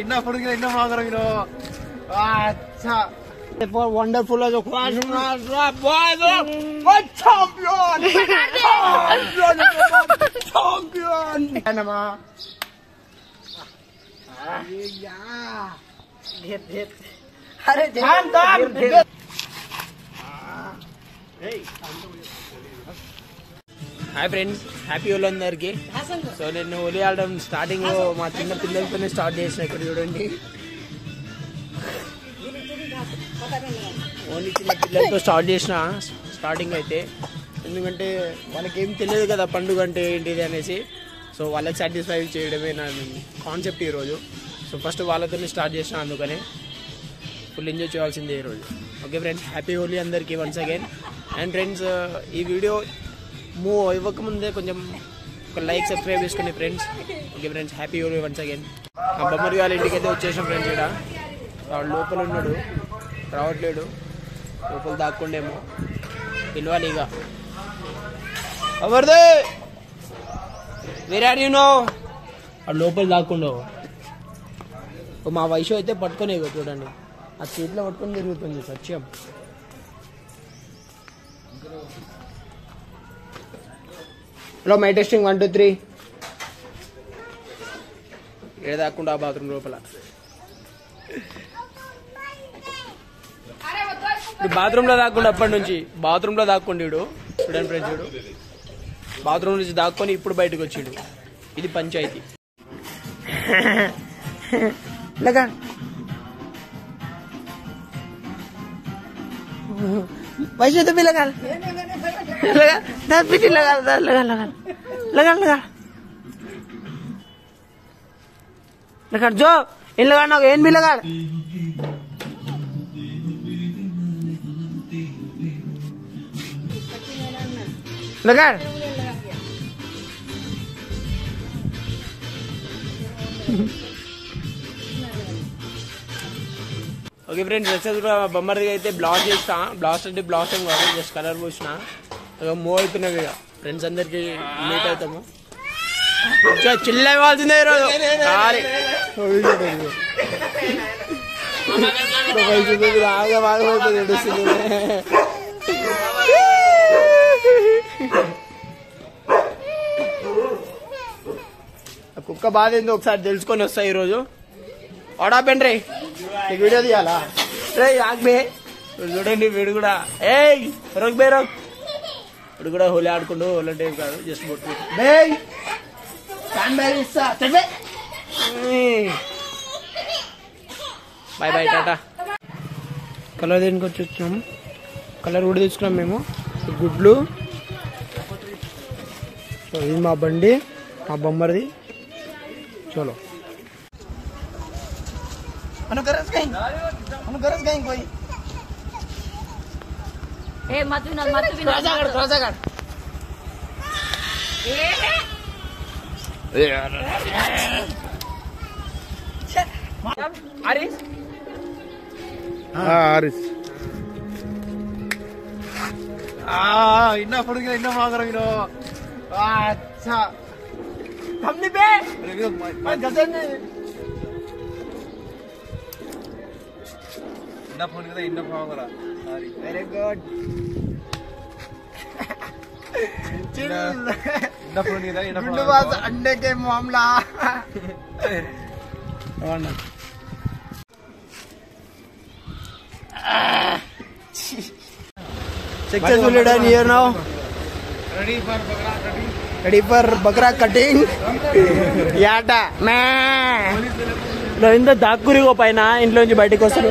என்ன பண்ணுங்க என்ன வாங்குறீங்களோ அச்சா For wonderful as a classroom, boys, what champion! Champion! Anama. Yeah. Hit, hit. Hurry, hi friends happy Holi అందరికి so నేను హోలీ ఆడడం స్టార్టింగ్ మా చిన్న పిల్లలతోనే స్టార్ట్ చేసిన ఇక్కడ చూడండి. ఓన్లీ చిన్న పిల్లలతో స్టార్ట్ చేసిన స్టార్టింగ్ అయితే. ఎందుకంటే వాళ్ళకి ఏం తెలియదు కదా పండుగ అంటే ఏంటిది అనేసి. సో వాళ్ళకి సాటిస్ఫై చేయడమే నా కాన్సెప్ట్ ఈరోజు. సో ఫస్ట్ వాళ్ళతోనే స్టార్ట్ చేసిన అందుకనే. ఫుల్ ఎంజాయ్ చేయాల్సిందే ఈరోజు. ఓకే ఫ్రెండ్స్ హ్యాపీ హోలీ అందరికీ వన్స్ అగైన్ అండ్ ఫ్రెండ్స్ ఈ వీడియో మూవ్ ఇవ్వకముందే కొంచెం ఒక లైక్ సబ్స్క్రైబ్ చేసుకోండి friends okay friends happy Holi once again ఆ బొమ్మరి వాళ్ళ ఇంటికి అయితే వచ్చేసాం ఫ్రెండ్స్ ఇక్కడ వాడు లోపల ఉన్నాడు. రావట్లేడు. లోపల దాక్కుండేమో. పిలవాలి ఇక. ఎవరిదే వేరే యూ నో లోపల దాక్కుండవు మా వయసు అయితే పట్టుకొని చూడండి. ఆ చేతిలో పట్టుకొని తిరుగుతుంది సత్యం. Hello mic testing one two three. ఏడ దాక్కుండా ఆ బాత్రూమ్ లోపల? ఇప్పుడు బాత్రూమ్లో దాక్కుండా అప్పటి నుంచి బాత్రూమ్లో దాక్కుండీడు చూడండి ఫ్రెండ్స్ చూడు బాత్రూమ్ నుంచి దాక్కొని ఇప్పుడు బయటకు వచ్చిండు. ఇది పంచాయతీ. లగా वैसे तो भी लगा लगा, दस पीटी लगा लगा लगा लगा लगा लगा। लगा, जो, इन लगाना इन भी लगा लगा ఓకే ఫ్రెండ్స్ కూడా బొమ్మర్ది అయితే బ్లాస్ చేస్తా. బ్లాస్ట్ అంటే బ్లాస్ట్ ఏం కాదు జస్ట్ కలర్ పోసిన. మూవ్ అవుతున్నవి ఇక. ఫ్రెండ్స్ అందరికి మీట్ అవుతాము. ఇంకా చిల్ ఇవ్వాల్సిందే ఈరోజు. బాగా బాగా కుక్క బాధ ఏందో ఒకసారి తెలుసుకొని వస్తా ఈరోజు. ఆడా పెండ్రే నీకు వీడియో తీయాలా? రే ఆగ్బే చూడండి వీడు కూడా. ఏయ్ రోక్ బే రోక్. ఇప్పుడు కూడా హోలీ ఆడుకుంటూ హోలీ టైం కాదు జస్ట్ బొట్టు. బేయ్. ఫ్యాన్ బ్యాగ్ ఇస్తా చెప్పే బాయ్ బాయ్ టాటా. కలర్ దేనికి వచ్చి వచ్చినాము కలర్ కూడా తీసుకున్నాం మేము. గుడ్లు. సో ఇది మా బండి మా బొమ్మరిది. చలో. Ano garas kain? Ano garas kain koi? ए मातू ना मातू भी थोड़ा सा कर थोड़ा सा कर ए। यार। आरिस? हाँ आरिस। आ इन्ना पड़ गया इन्ना मांग रही नो अच्छा। हमने पे गजन ఇందా ఫోన్ కదా ఇందా ఫోన్ కూడా వెరీ గుడ్ ఇందా ఫోన్ కదా ఇందా ఫోన్ బాస్ అండే కే మామలా అవునా Successful done here now. Ready for bakra cutting. Ready for bakra cutting. Yata, man. ఇంత దాక్కురిగో పైన ఇంట్లోంచి బయటకు వస్తారు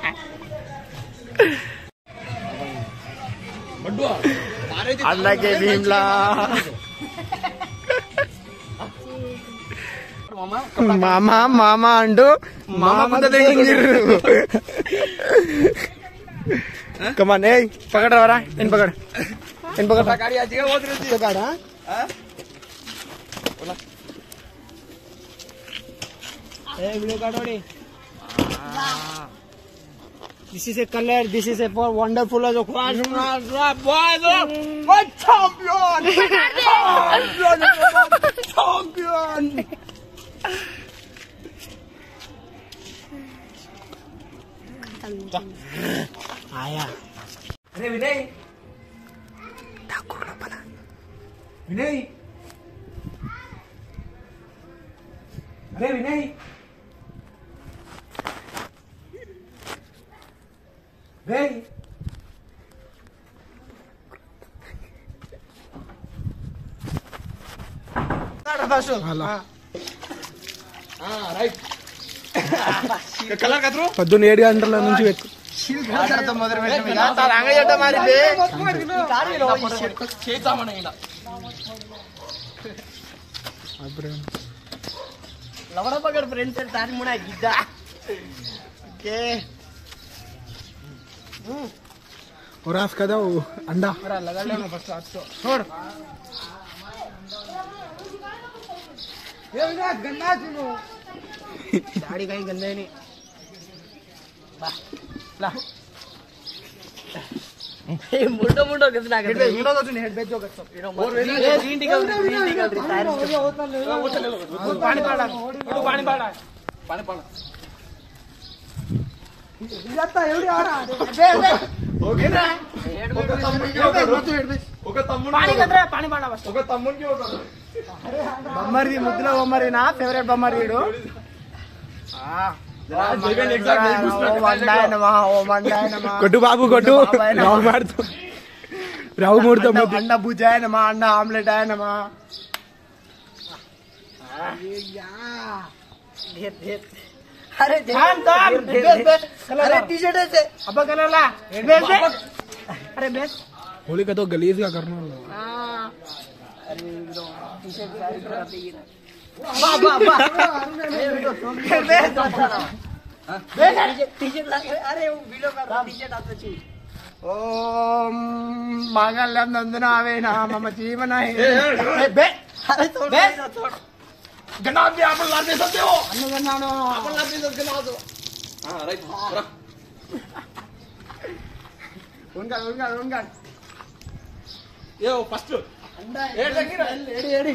अल्लाह के भीमला మామా మామ అంటూ మామ కమాన్ ఏ పగడవరా ఎన్ పగడ ఎన్ పగడ పగడా ఏ వీడియో కాడోడి This is a color, this is a for wonderful as a classroom. Boys, what champion! Champion! Champion! आया अरे विनय ठाकूर पला विनय अरे विनय Hey! కలర్ కదరు పొద్దున్న ఏడు గంటల నుంచి ఎక్కువ లవడప్ప ఫ్రెండ్స్ తారీ ముడా గిద్దా ఓకే और आज का दाओ अंडा लगा लेना बस आज तो छोड़ ये ना गंदा सुनो दाढ़ी कहीं गंदे नहीं ला मुंडो मुंडो कितना करते हैं मुंडो तो तूने हेड बेचो कर सब और ये तीन टिकल तीन टिकल रिटायर होता ले लो पानी पाड़ा पानी पाड़ा पानी पाड़ा ఒక తమ్ముడికి బొమ్మరిది ముద్దులో బొమ్మరి నా ఫేవరెట్ బొమ్మరి వీడు కొట్టు బాబు కొట్టు. రావు మాడుతూ. రావు మూడుతో అండ భుజ ఆయనమా అండ ఆమ్లెట్ ఆయనమా? अरे काम हाँ, काम तो बेस बेस अरे टी शर्ट ऐसे। अब कलर ला। बेस बेस। अरे बेस। होली का तो गलीज का करना है। हाँ। अरे टी शर्ट सारी खराब है वाह वाह वाह। तो टी शर्ट हाँ। ला अरे वो वीडियो का टी शर्ट आता चाहिए ओम मांगल्यम नंदना वे नाम मम जीवन है अरे बे अरे छोड़ छोड़ थोड़ा थोड़ा గణాభ్య आपण लाते सकते हो అన్నదన్నాను आपण लाते सकते ना तो हां राइट बरा ఉంగాడు ఉంగాడు ఉంగాడు ఏ ఫస్ట్ ఏడు దగ్గర ఏడి ఏడి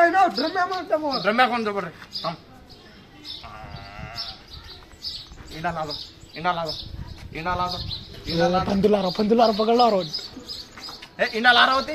ఏడో డ్రమ్ ఏమంటాము డ్రమ్ కొంచెం చెప్పండి ఇండా లాదో ఇండా లాదో ఇండా లాదో ఇండా లాదో పందులార పందులార పగలారో ఏ ఇండా లారావతి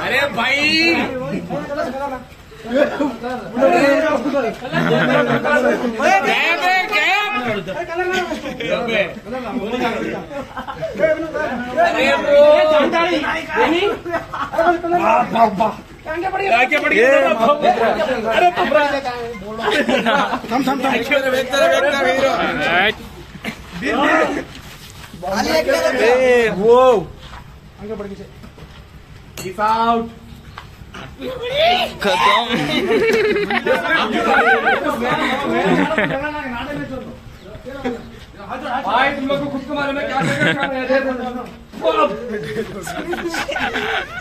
अरे भाई अरे भाई वो आगे बढ़ गई Peace out. खत्म भाई तुम लोग को खुद क्या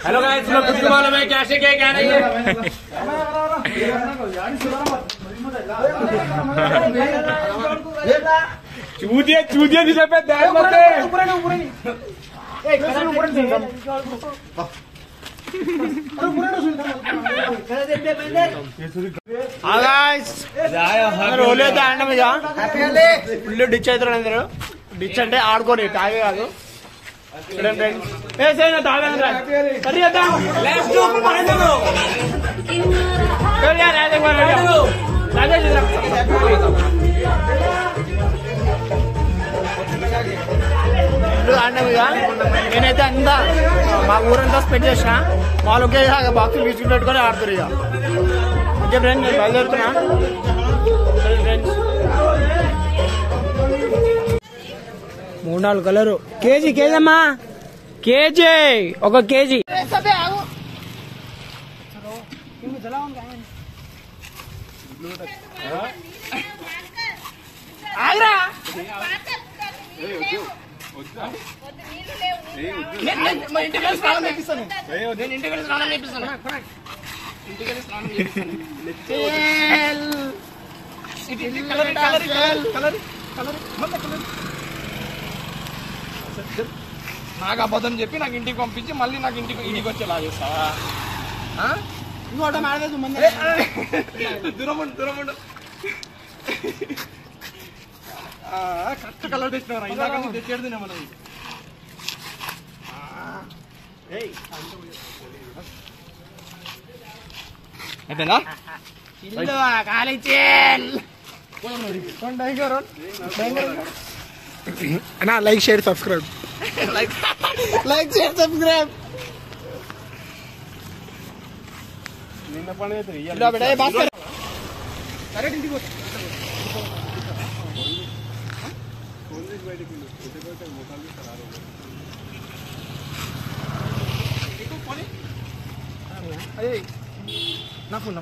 हेलो गाइस लोग खुद मालूम है क्या क्या नहीं है? चूतिया चूतिया जिसे पे दैर मत है ऊपर ऊपर से అయితే ఆడడం ఇక ఫుల్ డిచ్ అవుతారు అందరు డిచ్ అంటే ఆడుకోని తాగే కాదు చూడండి ఫుల్ ఆడినాం ఇక నేనైతే అంతా మా ఊరంతా స్పెండ్ చేసిన. వాళ్ళు ఒకే బాక్సులు తీసుకుని పెట్టుకొని ఆడుతారు ఇక. ఓకే ఫ్రెండ్స్ నేను బయలుదేరుతున్నా. ఫ్రెండ్స్ మూడు నాలుగు కలరు. కేజీ కేజీ అమ్మా. కేజీ ఒక కేజీ ఆగ్రా నేను- నేను మా ఇంటికి వెళ్ళి స్నానం చేపిస్తాను నేను ఇంటికి వెళ్ళి స్నానం చేపిస్తాను ఇంటికి వెళ్ళి స్నానం చేపిస్తాను చేల్. ఇటు ఇటు colour colour colour colour colour మొత్తం కలర్ నాకు అబద్ధం చెప్పి నాకు ఇంటికి పంపించి మళ్ళీ నాకు ఇంటికి ఇంటికి వచ్చేలా చేస్తావా? ఆ? ఏ, దూరం ఉండు దూరం ఉండు ఆ, కరెక్ట్ కలర్ తెచ్చినారా ఇందాక తెచ్చేది మనం అయిపోయిందా ఇల్లు కాలిచేల్ అన్నా like share subscribe like like share subscribe నిన్న పని అయితే ఇలా బెట భాస్కర్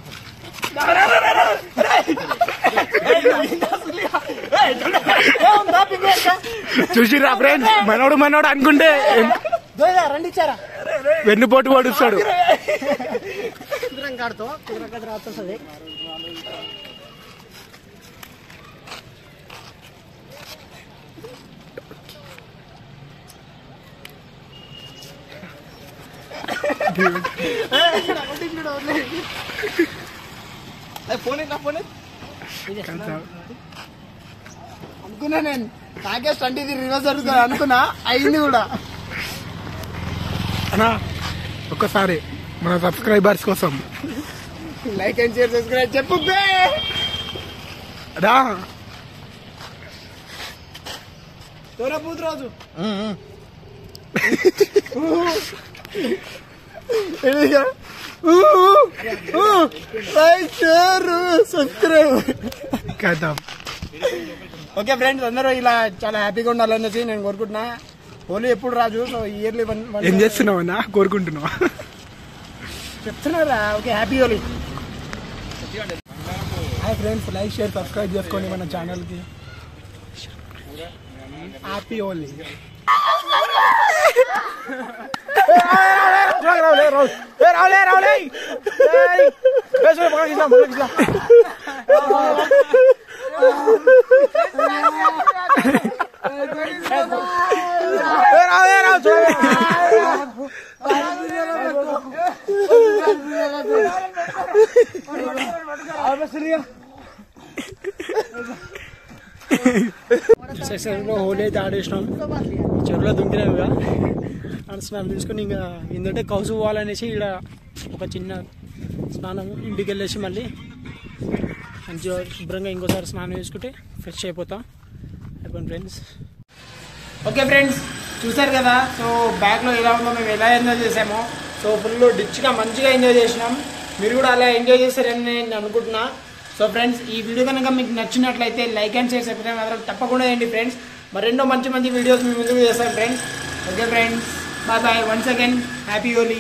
చూసిరా ఫ్రెండ్స్ మనోడు మనోడు అనుకుంటే రండి ఇచ్చారా? వెన్నుపోటు పడుస్తాడు. కుదురం కాడుతో కుదురం కాదు రాస్తుంది ఫోన్ నా ఫోన్ అనుకున్నా నేను నాకే స్టంట్ ఇది రివర్స్ జరుగుతుంది అనుకున్నా అయింది కూడా అన్నా ఒక్కసారి మన సబ్స్క్రైబర్స్ కోసం. లైక్ అండ్ షేర్ సబ్స్క్రైబ్ చెప్పు రా. తోరా రోజు లైక్ షేర్ సబ్స్క్రైబ్ కదా ఓకే ఫ్రెండ్స్ అందరూ ఇలా చాలా హ్యాపీగా ఉండాలనేసి నేను కోరుకుంటున్నా హోలీ ఎప్పుడు రాజు సో ఇయర్లీ వన్ ఏం చేస్తున్నావు అన్నా కోరుకుంటున్నావా చెప్తున్నారా okay happy Holi hi friends like share subscribe చేసుకోండి మన ఛానల్కి happy Raul, Raul, Raul. Eh, Raul, Raul. Dai. Besok makan kita, makan kita. ఎక్సర్సైజ్లో హోలీ అయితే ఆడేసినాం చెరువులో దుంకినాం ఇక అండ్ స్నానం తీసుకొని ఇంకా ఏంటంటే కౌసు పోవాలనేసి ఇక్కడ ఒక చిన్న స్నానం ఇంటికి వెళ్ళేసి మళ్ళీ మంచిగా శుభ్రంగా ఇంకోసారి స్నానం చేసుకుంటే ఫ్రెష్ అయిపోతాం. అయిపోయింది ఫ్రెండ్స్ ఓకే ఫ్రెండ్స్ చూసారు కదా? సో బ్యాగ్లో ఎలా ఉందో మేము ఎలా ఎంజాయ్ చేసామో. సో ఫుల్ డిచ్గా మంచిగా ఎంజాయ్ చేసినాం. మీరు కూడా అలా ఎంజాయ్ చేశారని నేను అనుకుంటున్నా. సో ఫ్రెండ్స్ ఈ వీడియో కనుక మీకు నచ్చినట్లయితే లైక్ అండ్ షేర్ సబ్స్క్రైబ్ మాత్రం తప్పకుండా చేయండి ఫ్రెండ్స్. మరెన్నో మంచి మంచి వీడియోస్ మీ ముందుకు చేస్తాను friends. Okay friends bye bye once again happy Holi